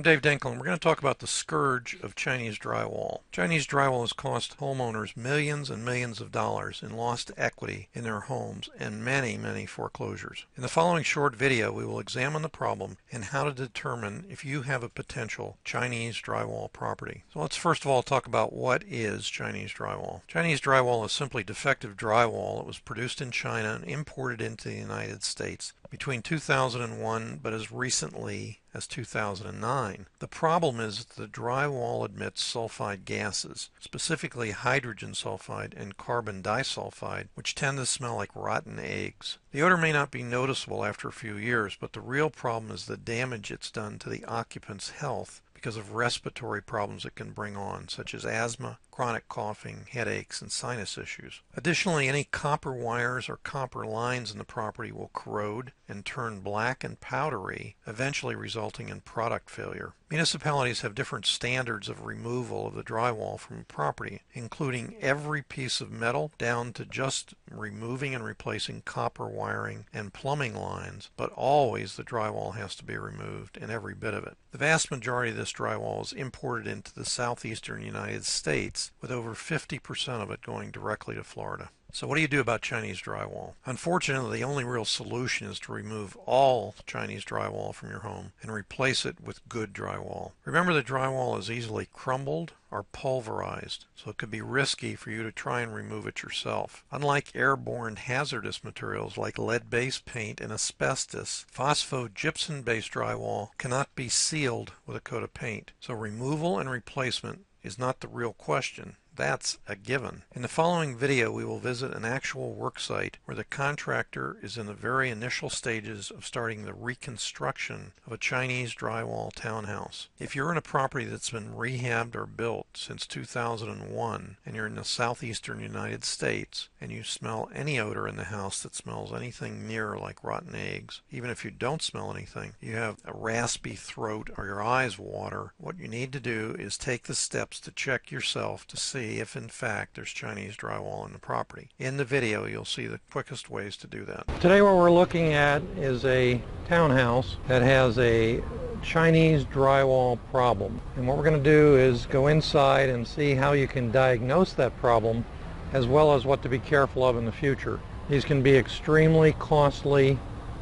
I'm Dave Dinkel, and we're going to talk about the scourge of Chinese drywall. Chinese drywall has cost homeowners millions and millions of dollars in lost equity in their homes and many, many foreclosures. In the following short video, we will examine the problem and how to determine if you have a potential Chinese drywall property. So let's first of all talk about what is Chinese drywall. Chinese drywall is simply defective drywall that was produced in China and imported into the United States between 2001 but as recently as 2009. The problem is that the drywall emits sulfide gases, specifically hydrogen sulfide and carbon disulfide, which tend to smell like rotten eggs. The odor may not be noticeable after a few years, but the real problem is the damage it's done to the occupant's health because of respiratory problems it can bring on, such as asthma, chronic coughing, headaches, and sinus issues. Additionally, any copper wires or copper lines in the property will corrode and turn black and powdery, eventually resulting in product failure. Municipalities have different standards of removal of the drywall from a property, including every piece of metal down to just removing and replacing copper wiring and plumbing lines, but always the drywall has to be removed and every bit of it. The vast majority of this drywall is imported into the southeastern United States, with over 50% of it going directly to Florida. So what do you do about Chinese drywall? Unfortunately, the only real solution is to remove all Chinese drywall from your home and replace it with good drywall. Remember that drywall is easily crumbled or pulverized, so it could be risky for you to try and remove it yourself. Unlike airborne hazardous materials like lead-based paint and asbestos, phosphogypsum-based drywall cannot be sealed with a coat of paint. So removal and replacement is not the real question. That's a given. In the following video we will visit an actual work site where the contractor is in the very initial stages of starting the reconstruction of a Chinese drywall townhouse. If you're in a property that's been rehabbed or built since 2001 and you're in the southeastern United States and you smell any odor in the house that smells anything near like rotten eggs, even if you don't smell anything, you have a raspy throat or your eyes water, what you need to do is take the steps to check yourself to see if in fact there's Chinese drywall in the property. In the video you'll see the quickest ways to do that. Today what we're looking at is a townhouse that has a Chinese drywall problem. And what we're going to do is go inside and see how you can diagnose that problem as well as what to be careful of in the future. These can be extremely costly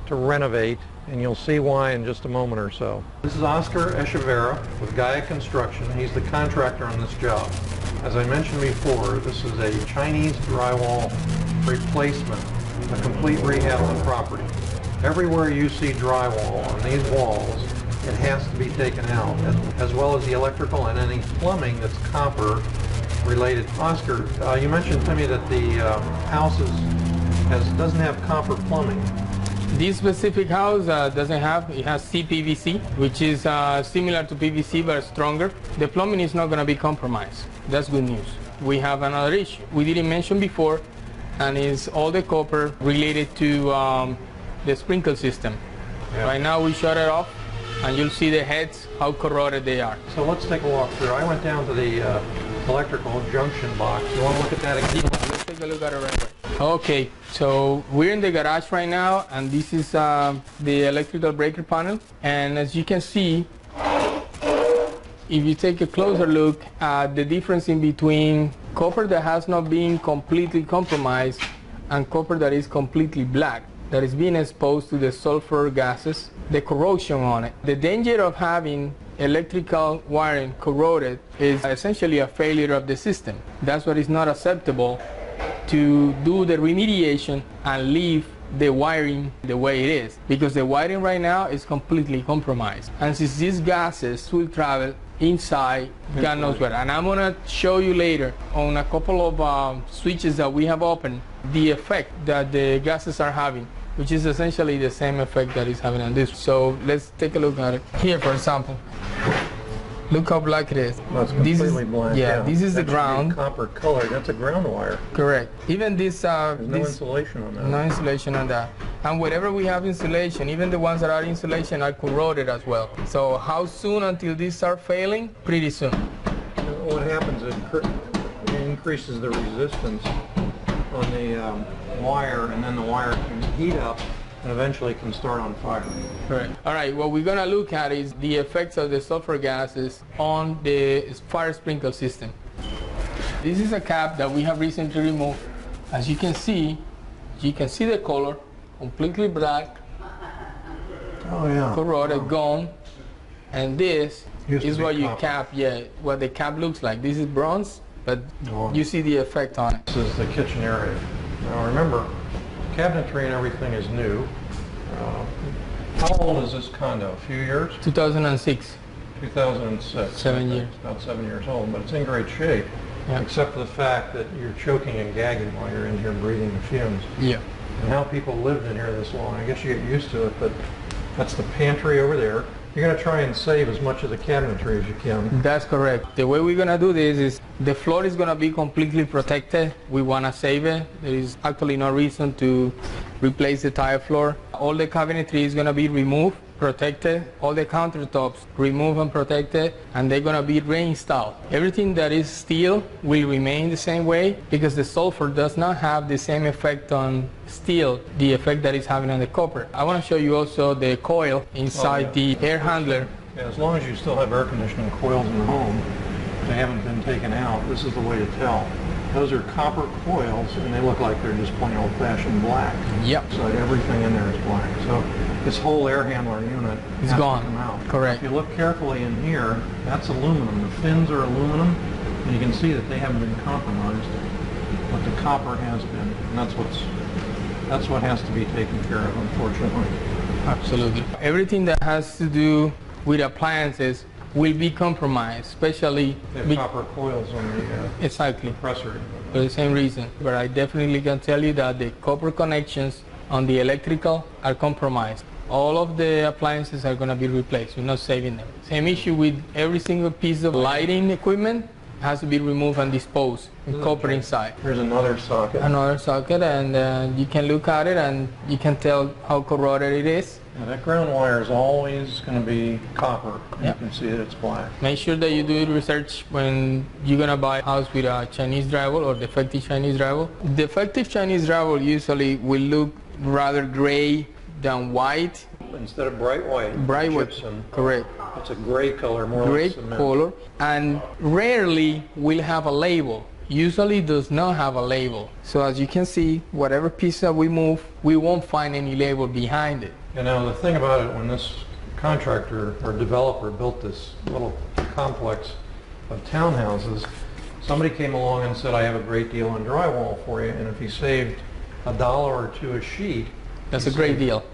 to renovate and you'll see why in just a moment or so. This is Oscar Echeverra with Gaia Construction. He's the contractor on this job. As I mentioned before, this is a Chinese drywall replacement, a complete rehab of the property. Everywhere you see drywall on these walls, it has to be taken out, as well as the electrical and any plumbing that's copper related. Oscar, uh, you mentioned to me that the uh, house is, has, doesn't have copper plumbing. This specific house uh, doesn't have, it has CPVC, which is uh, similar to PVC but stronger. The plumbing is not going to be compromised. That's good news. We have another issue we didn't mention before, and is all the copper related to um, the sprinkler system. Yeah. Right now we shut it off, and you'll see the heads, how corroded they are. So let's take a walk through. I went down to the uh, electrical junction box. You want to look at that again? Yeah, let's take a look at it right away. Okay, so we're in the garage right now, and this is uh, the electrical breaker panel. And as you can see, if you take a closer look at the difference in between copper that has not been completely compromised and copper that is completely black, that is being exposed to the sulfur gases, the corrosion on it. The danger of having electrical wiring corroded is essentially a failure of the system. That's what is not acceptable to do the remediation and leave the wiring the way it is. Because the wiring right now is completely compromised. And since these gases will travel inside God knows where and I'm gonna show you later on a couple of um, switches that we have opened the effect that the gases are having which is essentially the same effect that is having on this. So let's take a look at it. Here for example Look how black it is. Well, it's completely this is. Yeah, yeah. this is that the ground. copper color. That's a ground wire. Correct. Even this. Uh, There's no insulation on that. No insulation on that. And wherever we have insulation, even the ones that are insulation are corroded as well. So how soon until these start failing? Pretty soon. What happens is it increases the resistance on the um, wire, and then the wire can heat up and eventually can start on fire. Correct. All right, what we're gonna look at is the effects of the sulfur gases on the fire sprinkler system. This is a cap that we have recently removed. As you can see, you can see the color, completely black, Oh, yeah. corroded, gone. And this Used is what you cap, yeah, what the cap looks like. This is bronze, but Oh. you see the effect on it. This is the kitchen area. Now remember, cabinetry and everything is new. Uh, How old is this condo? A few years? 2006. 2006. Seven years. It's about seven years old, but it's in great shape, Yeah. except for the fact that you're choking and gagging while you're in here breathing the fumes. Yeah. And how people lived in here this long, I guess you get used to it, but that's the pantry over there. You're going to try and save as much of the cabinetry as you can. That's correct. The way we're gonna do this is the floor is gonna be completely protected. We wanna save it. There is actually no reason to replace the tile floor. All the cabinetry is gonna be removed, protected. All the countertops removed and protected, and they're gonna be reinstalled. Everything that is steel will remain the same way because the sulfur does not have the same effect on steel, the effect that it's having on the copper. I wanna show you also the coil inside oh, yeah. the air handler. Yeah, As long as you still have air conditioning coils in the home, they haven't been taken out, this is the way to tell. Those are copper coils, and they look like they're just plain old-fashioned black. Yep. So everything in there is black. So this whole air handler unit is gone. Correct. If you look carefully in here, that's aluminum. The fins are aluminum, and you can see that they haven't been compromised, but the copper has been, and that's what's that's what has to be taken care of, unfortunately. Absolutely. Everything that has to do with appliances will be compromised, especially They be- copper coils on the uh, exactly compressor. for the same reason. But I definitely can tell you that the copper connections on the electrical are compromised. All of the appliances are going to be replaced. We're not saving them. Same issue with every single piece of lighting equipment has to be removed and disposed with copper inside. Here's another socket. Another socket, and uh, you can look at it and you can tell how corroded it is. Now, that ground wire is always going to be copper. You can see that it's black. Make sure that you do research when you're gonna buy a house with a Chinese drywall or defective Chinese drywall. Defective Chinese drywall usually will look rather gray than white. Instead of bright white, Bright white, gypsum, it's a gray color, more Gray like cement. color, and rarely will have a label. Usually does not have a label. So as you can see, whatever piece that we move, we won't find any label behind it. You know, the thing about it, when this contractor or developer built this little complex of townhouses, somebody came along and said, I have a great deal on drywall for you, and if he saved a dollar or two a sheet, That's a great deal.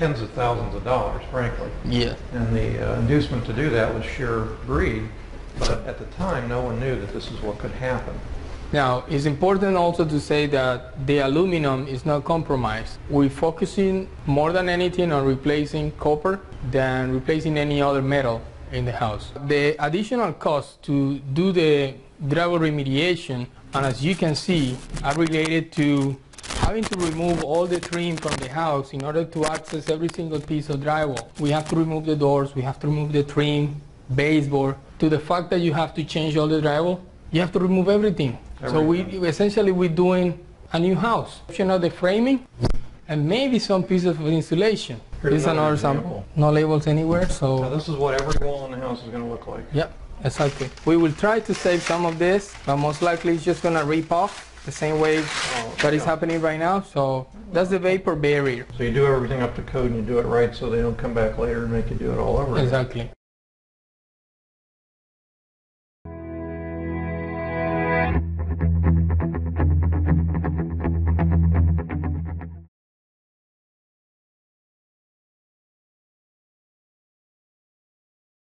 Tens of thousands of dollars, frankly. Yeah. And the uh, inducement to do that was sheer greed, but at the time, no one knew that this is what could happen. Now, it's important also to say that the aluminum is not compromised. We're focusing more than anything on replacing copper than replacing any other metal in the house. The additional cost to do the drywall remediation, and as you can see, are related to having to remove all the trim from the house in order to access every single piece of drywall. We have to remove the doors, we have to remove the trim, baseboard, to the fact that you have to change all the drywall, you have to remove everything. So we essentially we're doing a new house. You know the framing and maybe some pieces of insulation. Here's This is another example. sample. No labels anywhere, Now, so this is what every wall in the house is going to look like. Yep, exactly. We will try to save some of this, but most likely it's just gonna rip off the same way that is yeah. happening right now. So that's the vapor barrier. So you do everything up to code and you do it right so they don't come back later and make you do it all over again. Exactly.